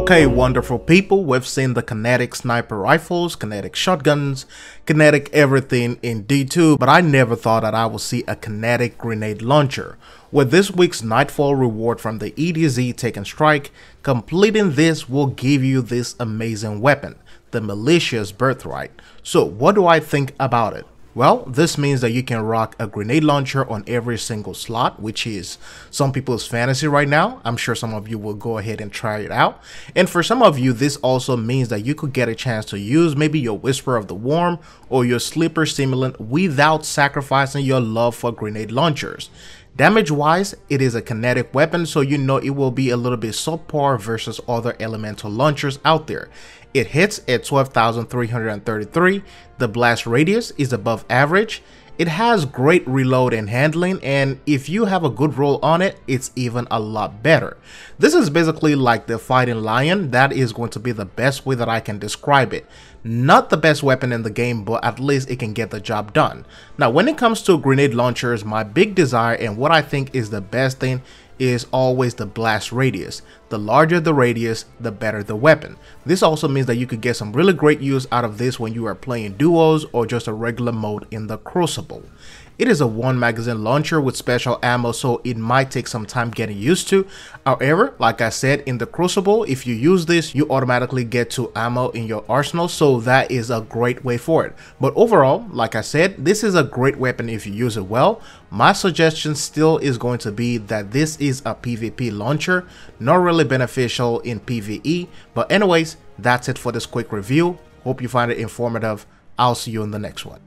Okay, wonderful people, we've seen the kinetic sniper rifles, kinetic shotguns, kinetic everything in D2, but I never thought that I would see a kinetic grenade launcher. With this week's Nightfall reward from the EDZ Taken Strike, completing this will give you this amazing weapon, the Militia's Birthright. So what do I think about it? Well, this means that you can rock a grenade launcher on every single slot, which is some people's fantasy right now. I'm sure some of you will go ahead and try it out. And for some of you, this also means that you could get a chance to use maybe your Whisper of the Worm or your Sleeper Simulant without sacrificing your love for grenade launchers. Damage wise, it is a kinetic weapon, so you know it will be a little bit subpar versus other elemental launchers out there. It hits at 12,333, the blast radius is above average, it has great reload and handling and if you have a good roll on it, it's even a lot better. This is basically like the fighting lion, that is going to be the best way that I can describe it. Not the best weapon in the game, but at least it can get the job done. Now when it comes to grenade launchers, my big desire and what I think is the best thing is always the blast radius. The larger the radius, the better the weapon. This also means that you could get some really great use out of this when you are playing duos or just a regular mode in the Crucible. It is a one magazine launcher with special ammo so it might take some time getting used to. However, like I said in the Crucible, if you use this, you automatically get to ammo in your arsenal so that is a great way for it. But overall, like I said, this is a great weapon if you use it well. My suggestion still is going to be that this is a PvP launcher, not really beneficial in PvE. But anyways, that's it for this quick review. Hope you find it informative. I'll see you in the next one.